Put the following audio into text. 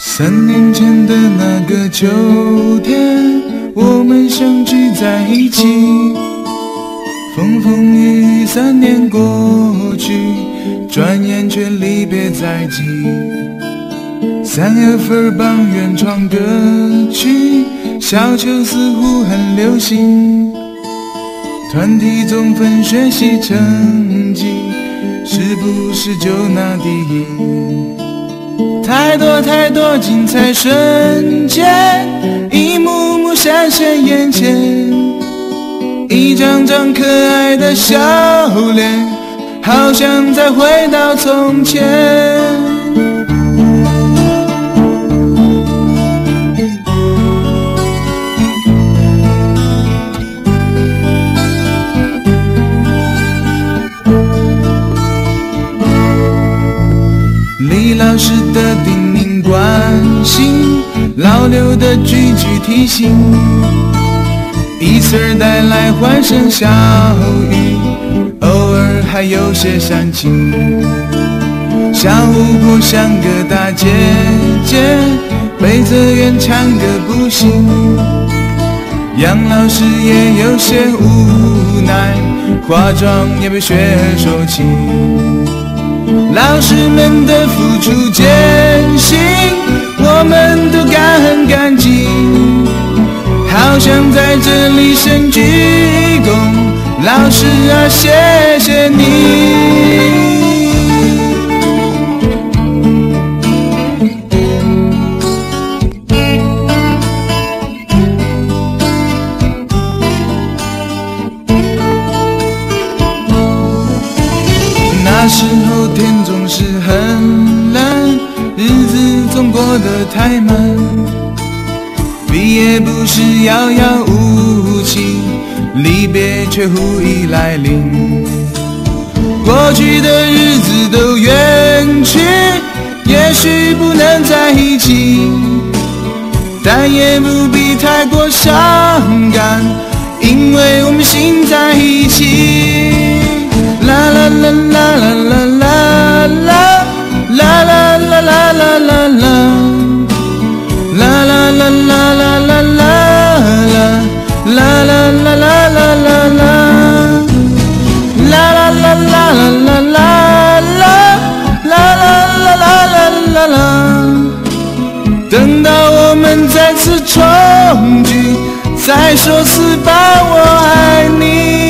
三年前的那个秋天，我们相聚在一起。风风雨雨三年过去，转眼却离别在即。三月份榜原创歌曲，小球似乎很流行。团体总分学习成绩，是不是就拿第一？太多太多精彩瞬间，一幕幕闪现眼前，一张张可爱的笑脸，好想再回到从前。老师的叮咛关心，老刘的句句提醒，一次儿带来欢声笑语，偶尔还有些煽情。小巫婆像个大姐姐，背着圆唱个不行。杨老师也有些无奈，化妆也被雪儿说起。老师们的付出艰辛，我们都感很感激，好想在这里深鞠一躬，老师啊，谢谢你。天总是很冷，日子总过得太慢，毕业不是遥遥无期，离别却忽已来临。过去的日子都远去，也许不能在一起，但也不必太过伤感，因为我们心在一起。啦啦啦啦啦啦是憧憬，再说失败，我爱你。